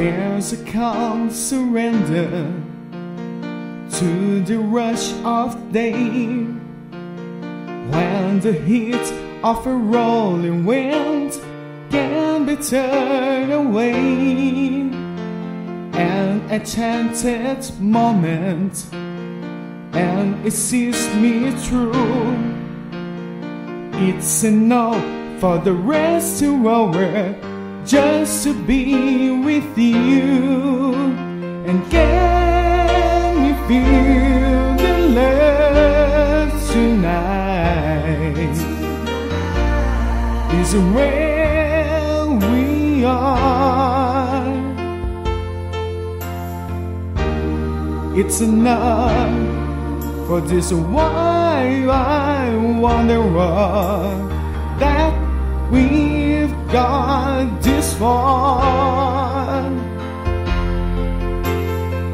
There's a calm surrender to the rush of day when the heat of a rolling wind can be turned away. An enchanted moment, and it sees me through. It's enough for the rest to over just to be with you. And can you feel the love tonight? Is where we are. It's enough for this why I wonder that we've got this.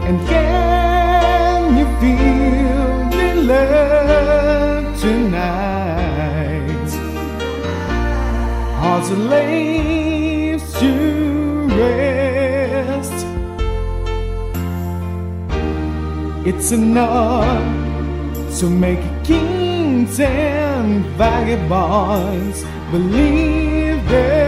And can you feel the love tonight? Hearts lays to rest. It's enough to make kings and vagabonds believe the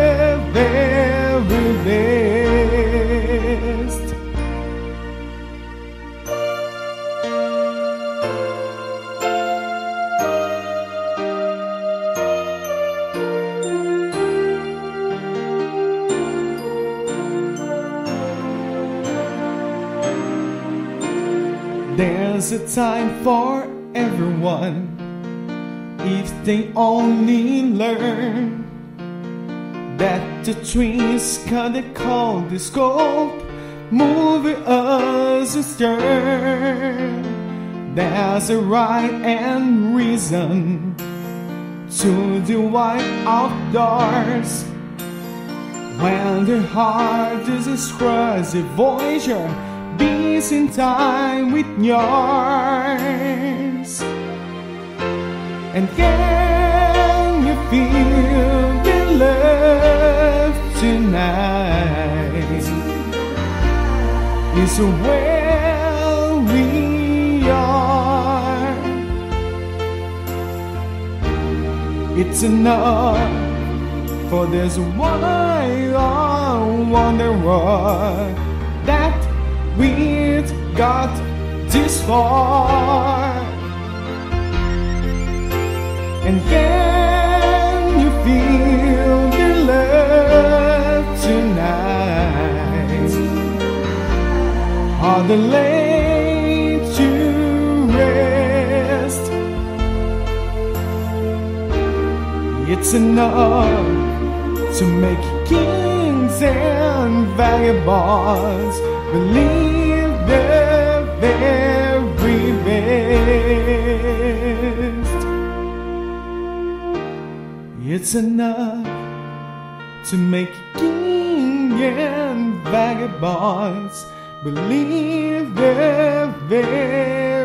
There's a time for everyone if they only learn that the trees cut the cold the scope, moving us astern. There's a right and reason to the wide outdoors. When the heart is a voyager, beats in time with yours. And can you feel the love tonight? Is where we are. It's enough for this one wonder what that we've got this far. And can you feel the love tonight? Are the laid to rest? It's enough to make kings and vagabonds believe the very best. It's enough to make king and vagabonds believe the very.